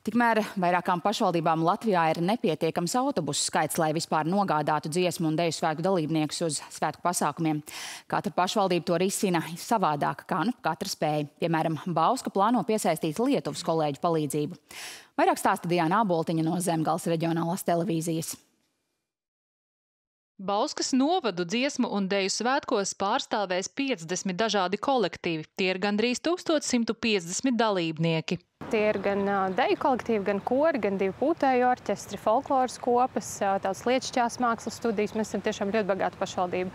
Tikmēr vairākām pašvaldībām Latvijā ir nepietiekams autobusu skaits, lai vispār nogādātu dziesmu un deju svētku dalībniekus uz svētku pasākumiem. Katra pašvaldība to risina savādāk, kā nu katra spēja. Piemēram, Bauska plāno piesaistīt Lietuvas kolēģu palīdzību. Vairāk stāsta Diana Aboltiņa no Zemgals reģionālās televīzijas. Bauskas novadu dziesmu un deju svētkos pārstāvēs 50 dažādi kolektīvi. Tie ir gandrīz 1150 dalībnieki. Tie ir gan deju kolektīvi, gan kori, gan divi pūtēju orķestri, folkloras kopas, tādas lietišķās mākslas studijas. Mēs esam tiešām ļoti bagāta pašvaldība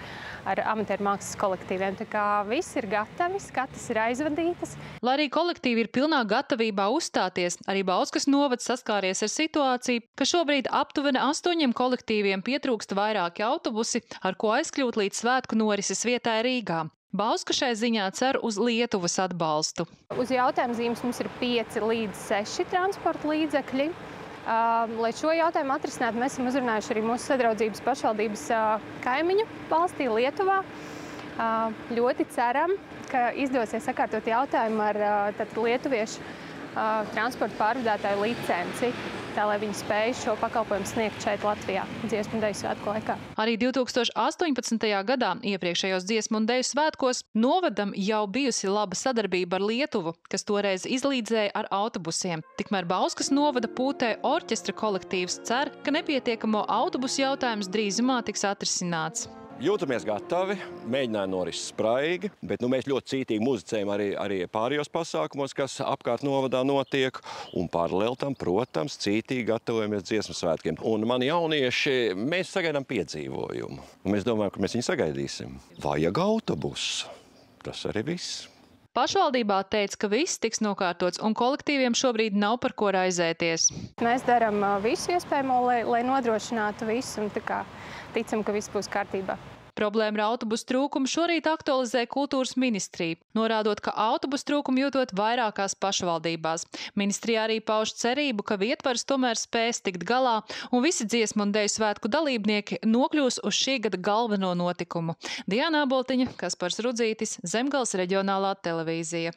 ar amatieru mākslas kolektīviem. Tā kā viss ir gatavi, skatas ir aizvadītas. Lai arī kolektīvi ir pilnā gatavībā uzstāties, arī Bauskas novads saskāries ar situāciju, ka šobrīd aptuveni astoņiem kolektīviem pietrūkst vairāki autobusi, ar ko aizkļūt līdz svētku norises vietai Rīgā. Bauska šai ziņā cer uz Lietuvas atbalstu. Uz jautājuma zīmes mums ir 5 līdz 6 transporta līdzekļi. Lai šo jautājumu atrisinātu, mēs esam uzrunājuši arī mūsu sadraudzības pašvaldības kaimiņu valstī Lietuvā. Ļoti ceram, ka izdosies sakārtot jautājumu ar tātad, lietuviešu transporta pārvadātāju licenci tā lai viņi spēj šo pakalpojumu sniegt šeit Latvijā dziesmu deju svētku laikā. Arī 2018. gadā iepriekšējos dziesmu un deju svētkos novadam jau bijusi laba sadarbība ar Lietuvu, kas toreiz izlīdzēja ar autobusiem. Tikmēr Bauskas novada pūtē orķestra kolektīvs cer, ka nepietiekamo autobusu jautājums drīzumā tiks atrisināts. Jūtamies gatavi, mēģinājumi norises spraigi, bet nu, mēs ļoti cītīgi muzicējam arī, arī pārējos pasākumos, kas apkārt novadā notiek. Un paralēli tam, protams, cītīgi gatavojamies dziesmu svētkiem. Un mani jaunieši, mēs sagaidām piedzīvojumu. Un mēs domājam, ka mēs viņu sagaidīsim. Vajag autobusu. Tas arī viss. Pašvaldībā teica, ka viss tiks nokārtots un kolektīviem šobrīd nav par ko raizēties. Mēs darām visu iespējamo, lai, lai nodrošinātu visu un ticam, ka viss būs kārtībā. Problēma ar autobusu trūkumu šorīt aktualizē kultūras ministrija, norādot, ka autobusu trūkumu jūtot vairākās pašvaldībās. Ministrija arī pauž cerību, ka vietvars tomēr spēs tikt galā un visi dziesmu un deju svētku dalībnieki nokļūs uz šī gada galveno notikumu. Diana Boltiņa, Kaspars Rudzītis, Zemgals reģionālā televīzija.